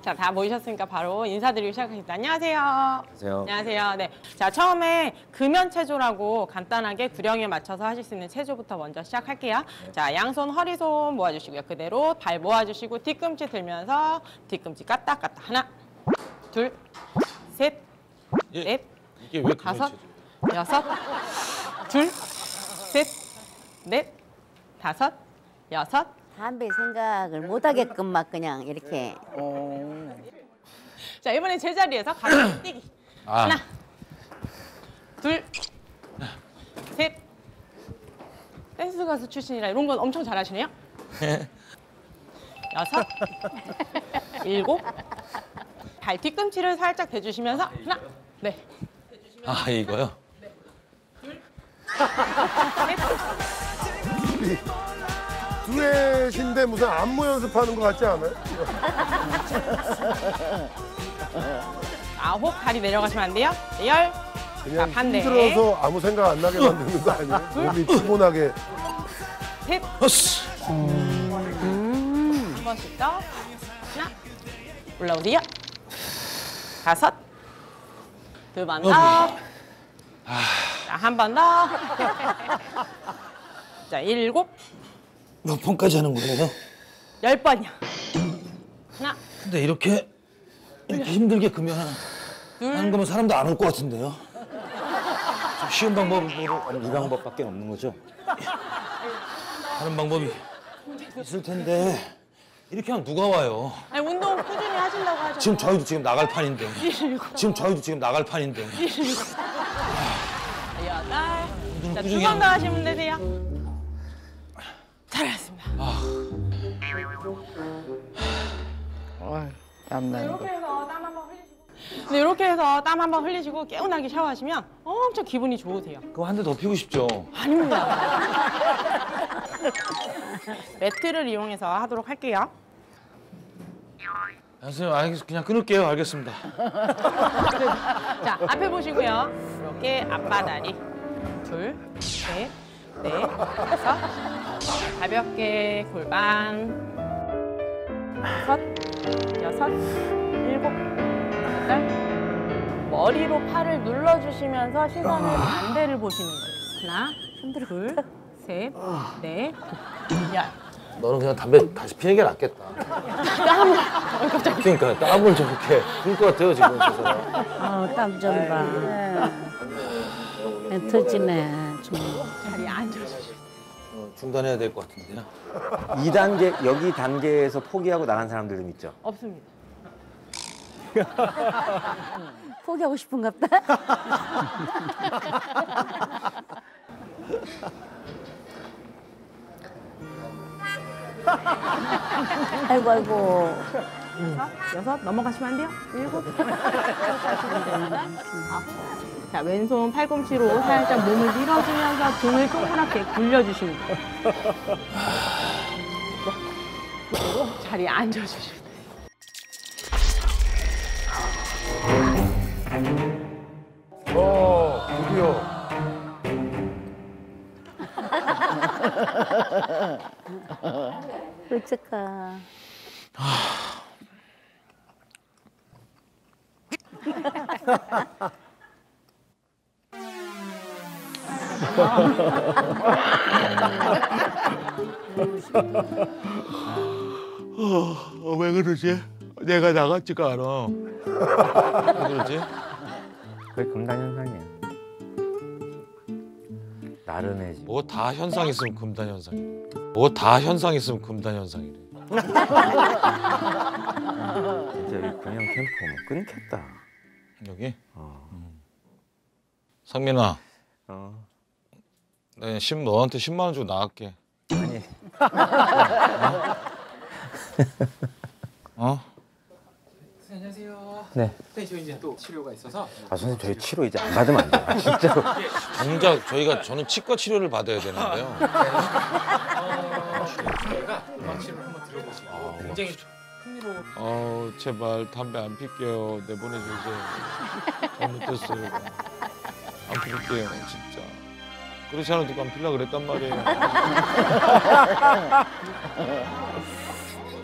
자, 다 모이셨으니까 바로 인사드리고 시작하겠습니다. 안녕하세요. 안녕하세요. 안녕하세요. 네. 자, 처음에 금연 체조라고 간단하게 구령에 맞춰서 하실 수 있는 체조부터 먼저 시작할게요. 자, 양손 허리손 모아주시고요. 그대로 발 모아주시고 뒤꿈치 들면서 뒤꿈치 까딱 까딱. 하나, 둘, 셋, 예, 넷, 이게 왜 다섯? 여섯, 둘, 셋, 넷, 다섯, 여섯, 담배 생각을 못 하게끔 막 그냥 이렇게 자 이번엔 제자리에서 가슴 뛰기. 아. 하나 둘 셋. 댄스 가수 출신이라 이런 건 엄청 잘하시네요. 여섯 일곱. 발 뒤꿈치를 살짝 대주시면서 하나 네. 아 이거요? 듀엣인데 무슨 안무 연습하는 것 같지 않아요? 아홉 다리 내려가시면 안 돼요 열 그냥 자, 반대. 힘들어서 아무 생각 안 나게 만드는 거 아니에요? 몸이 피곤하게. 셋 허스. 한 번씩 더 하나 올라오세요 다섯 두번 더 자, 한 번 더. 자, 일곱, 몇 번까지 하는 거예요? 열 번이요. 하나, 근데 이렇게 이렇게 힘들게 금연 하는 거면 사람도 안 올 것 같은데요? 좀 쉬운 방법으로 이 방법밖에 없는 거죠? 하는 방법이 있을 텐데 이렇게 하면 누가 와요? 아니, 운동 꾸준히 하신다고 하죠. 지금 저희도 지금 나갈 판인데 지금 저희도 지금 나갈 판인데 여덟. 자, 꾸준히 두번더 하는 하시면 되세요. 잘하셨습니다. 이렇게 해서 땀 한번 흘리시고. 네, 이렇게 해서 땀 한번 흘리시고 개운하게 샤워하시면 엄청 기분이 좋으세요. 그거 한 대 더 피고 싶죠? 아닙니다. 매트를 이용해서 하도록 할게요. 선생님 알겠, 그냥 끊을게요 알겠습니다 자, 앞에 보시고요. 이렇게 앞바다리. 둘, 셋, 넷, 다섯. 가볍게 골반. 다섯, 여섯, 일곱, 여덟. 머리로 팔을 눌러주시면서 시선을 반대를 보시는 거예요. 하나, 둘, 셋, 넷, 열. 너는 그냥 담배 다시 피는 게 낫겠다 땀. 어. 그러니까 땀을 저렇게 흘것 같아요 지금 저 사람 아, 땀좀 봐. 터지네, 좀. 자리에 앉아주시고. 어, 중단해야 될 것 같은데요 2단계, 여기 단계에서 포기하고 나간 사람들도 있죠? 없습니다. 포기하고 싶은갑다. 아이고 아이고. 여섯 넘어가시면 안 돼요. 일곱. 아홉. 자 왼손 팔꿈치로 살짝 몸을 밀어주면서 등을 동그랗게 굴려주시면 돼요. 그리고 자리에 앉아주시면 돼요. 어, 드디어. 어떡하. 어, 왜 그러지? 내가 나갔지가 않아 왜 그러지? 그게 금단 현상이에요. 나른해지고. 뭐다 현상 있으면 금단 현상 뭐 다 현상 있으면 금단 현상이래 진짜 이 근형 캠프 오면 끊겠다. 여기? 어. 상민아 어. 내 십, 너한테 10만 원 주고 나갈게 아니, 어? 안녕하세요. 네. 네, 저 이제 또 치료가 있어서 아, 선생님 저희 치료 이제 안 받으면 안 돼요. 아, 진짜로. 정작 저희가 저는 치과 치료를 받아야 되는데요 어, 저희가 음악 치료를 한번 들어보시고 굉장히 흥미로운 어 제발 담배 안 필게요. 내보내주세요 잘못됐어요. 안 필게요 진짜. 그렇지 않아도 안 필라 그랬단 말이에요